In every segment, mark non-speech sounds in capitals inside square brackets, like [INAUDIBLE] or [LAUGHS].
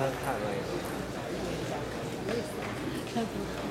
太贵了。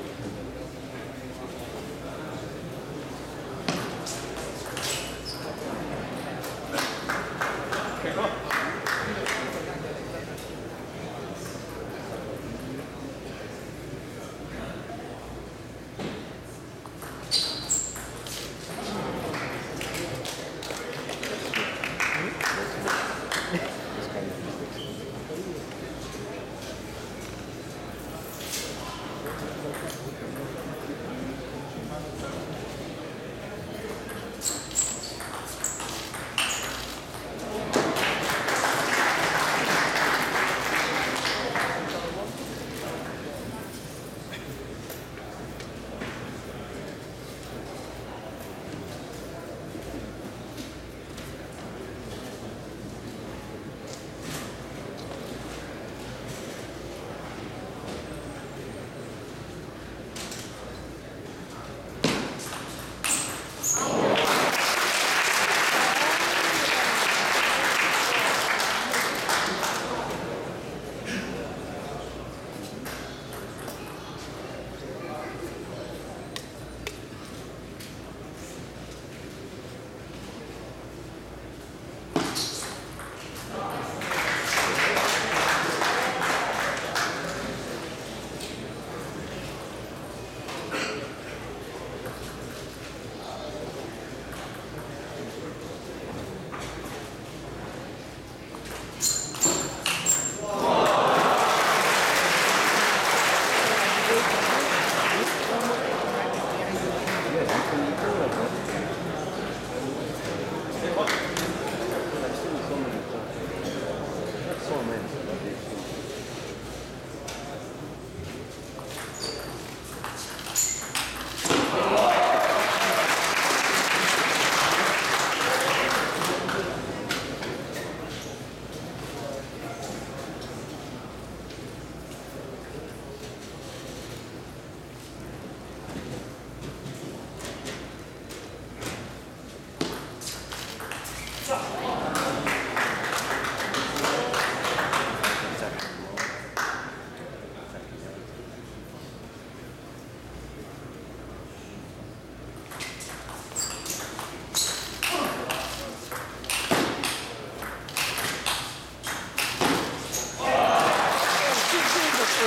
You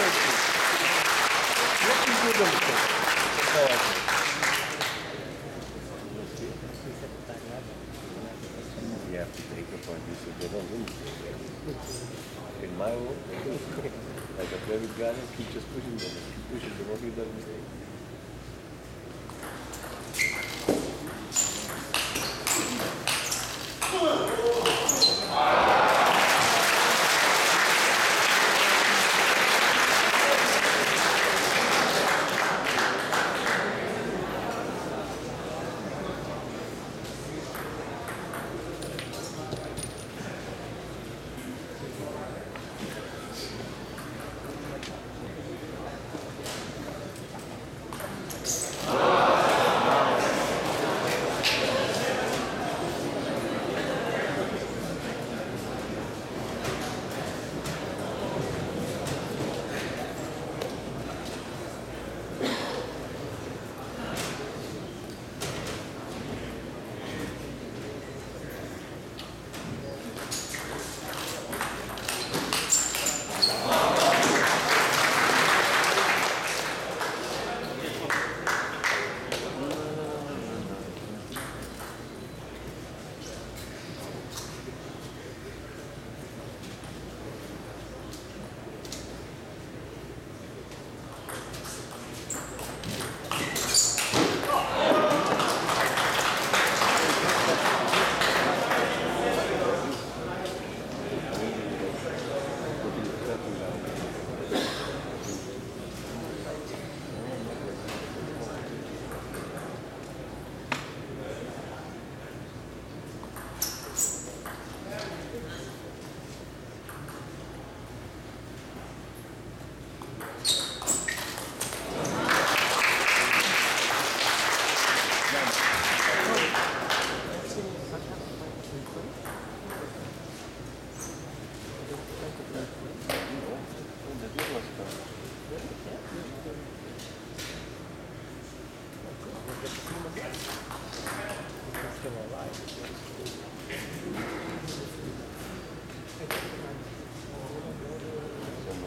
have to take you they don't lose. In my world, like a credit guy, keep just pushing them, keep pushing them, he doesn't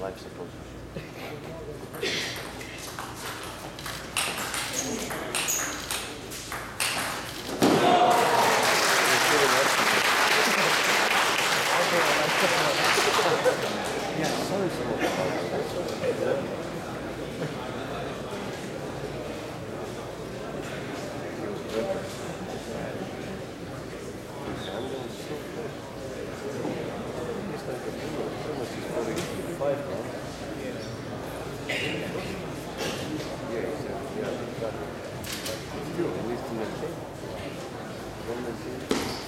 life support. [LAUGHS] At least in the